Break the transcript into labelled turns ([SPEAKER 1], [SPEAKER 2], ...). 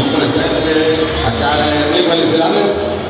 [SPEAKER 1] aquí
[SPEAKER 2] presente, acá de mil felicidades.